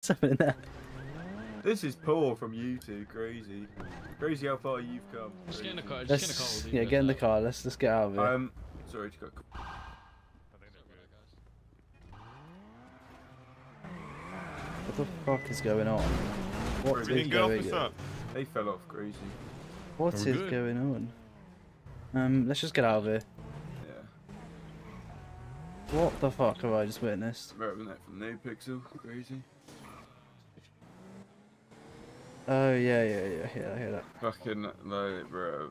Something in there. This is poor from you two. Crazy. Crazy how far you've come. Just get in the car. Just Let's, get in the car. with these yeah, get in the car. Let's let's get out of here. Um, sorry to cut. what the fuck is going on? What We is didn't get off going on? They fell off crazy. What Are is we good? going on? Um, let's just get out of here. Yeah. What the fuck have I just witnessed? Grabbing that from NoPixel. Crazy. Oh yeah, yeah, yeah, yeah, I hear that. Fucking like, bro.